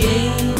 game.